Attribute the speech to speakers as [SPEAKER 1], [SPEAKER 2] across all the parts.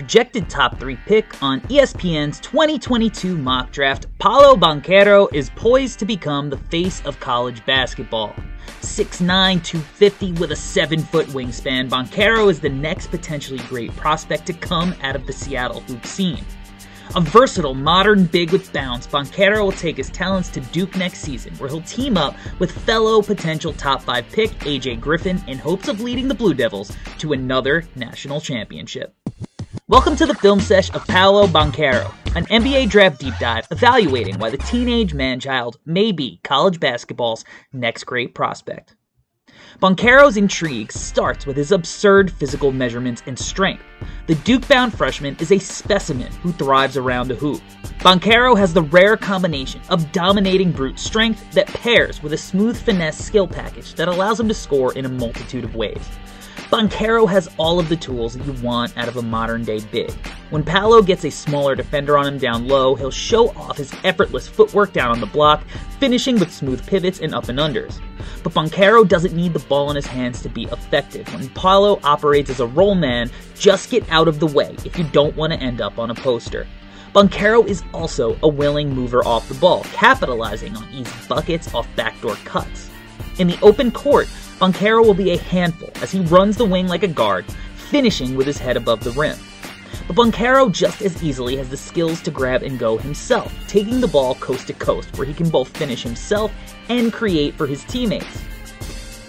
[SPEAKER 1] projected top 3 pick on ESPN's 2022 mock draft, Paolo Banchero is poised to become the face of college basketball. 6'9, 250 with a 7 foot wingspan, Banchero is the next potentially great prospect to come out of the Seattle hoop scene. A versatile, modern big with bounce, Banchero will take his talents to Duke next season, where he'll team up with fellow potential top 5 pick AJ Griffin in hopes of leading the Blue Devils to another national championship. Welcome to the film sesh of Paolo Banchero, an NBA draft deep dive evaluating why the teenage man-child may be college basketball's next great prospect. Banchero's intrigue starts with his absurd physical measurements and strength. The Duke-bound freshman is a specimen who thrives around the hoop. Banchero has the rare combination of dominating brute strength that pairs with a smooth finesse skill package that allows him to score in a multitude of ways. Banchero has all of the tools you want out of a modern day big. When Paolo gets a smaller defender on him down low, he'll show off his effortless footwork down on the block, finishing with smooth pivots and up and unders. But Banchero doesn't need the ball in his hands to be effective. When Paolo operates as a roll man, just get out of the way if you don't want to end up on a poster. Banchero is also a willing mover off the ball, capitalizing on easy buckets off backdoor cuts. In the open court, Banchero will be a handful as he runs the wing like a guard, finishing with his head above the rim. But Banchero just as easily has the skills to grab and go himself, taking the ball coast to coast where he can both finish himself and create for his teammates.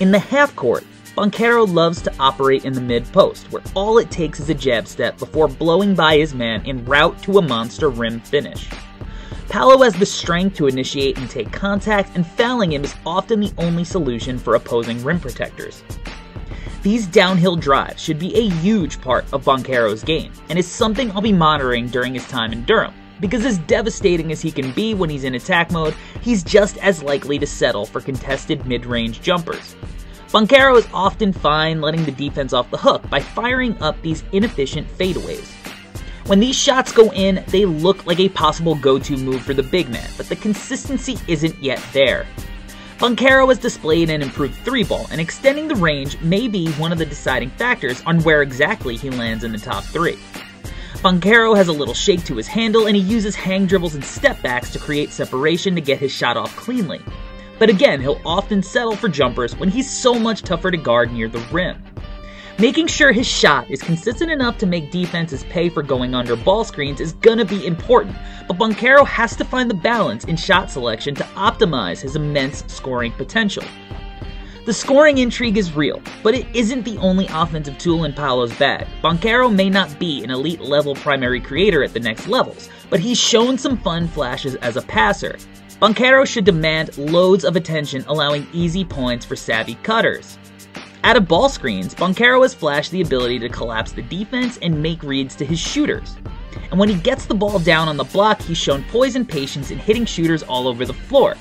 [SPEAKER 1] In the half court, Banchero loves to operate in the mid post, where all it takes is a jab step before blowing by his man en route to a monster rim finish. Paolo has the strength to initiate and take contact, and fouling him is often the only solution for opposing rim protectors. These downhill drives should be a huge part of Banchero's game, and is something I'll be monitoring during his time in Durham, because as devastating as he can be when he's in attack mode, he's just as likely to settle for contested mid-range jumpers. Banchero is often fine letting the defense off the hook by firing up these inefficient fadeaways. When these shots go in, they look like a possible go-to move for the big man, but the consistency isn't yet there. Banchero has displayed an improved three ball, and extending the range may be one of the deciding factors on where exactly he lands in the top three. Banchero has a little shake to his handle, and he uses hang dribbles and step backs to create separation to get his shot off cleanly. But again, he'll often settle for jumpers when he's so much tougher to guard near the rim. Making sure his shot is consistent enough to make defenses pay for going under ball screens is gonna be important, but Banchero has to find the balance in shot selection to optimize his immense scoring potential. The scoring intrigue is real, but it isn't the only offensive tool in Paolo's bag. Banchero may not be an elite level primary creator at the next levels, but he's shown some fun flashes as a passer. Banchero should demand loads of attention, allowing easy points for savvy cutters. Out of ball screens, Banchero has flashed the ability to collapse the defense and make reads to his shooters. And when he gets the ball down on the block, he's shown poise and patience in hitting shooters all over the floor.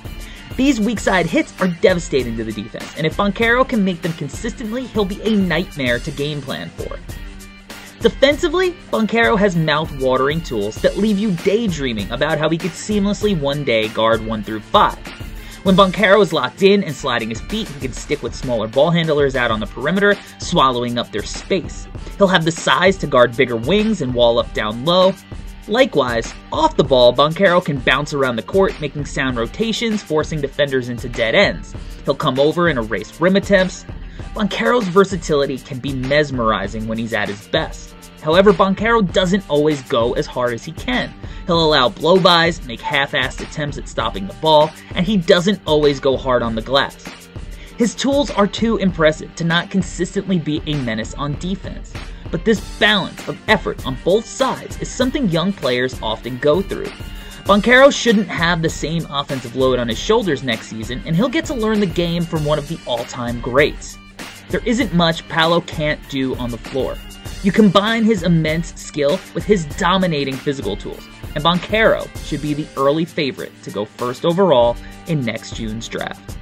[SPEAKER 1] These weak side hits are devastating to the defense, and if Banchero can make them consistently, he'll be a nightmare to game plan for. Defensively, Banchero has mouth-watering tools that leave you daydreaming about how he could seamlessly one day guard 1 through 5. When Banchero is locked in and sliding his feet, he can stick with smaller ball handlers out on the perimeter, swallowing up their space. He'll have the size to guard bigger wings and wall up down low. Likewise, off the ball, Banchero can bounce around the court, making sound rotations, forcing defenders into dead ends. He'll come over and erase rim attempts. Banchero's versatility can be mesmerizing when he's at his best. However, Banchero doesn't always go as hard as he can. He'll allow blow-bys, make half-assed attempts at stopping the ball, and he doesn't always go hard on the glass. His tools are too impressive to not consistently be a menace on defense. But this balance of effort on both sides is something young players often go through. Banchero shouldn't have the same offensive load on his shoulders next season, and he'll get to learn the game from one of the all-time greats. There isn't much Paolo can't do on the floor. You combine his immense skill with his dominating physical tools, and Banchero should be the early favorite to go first overall in next June's draft.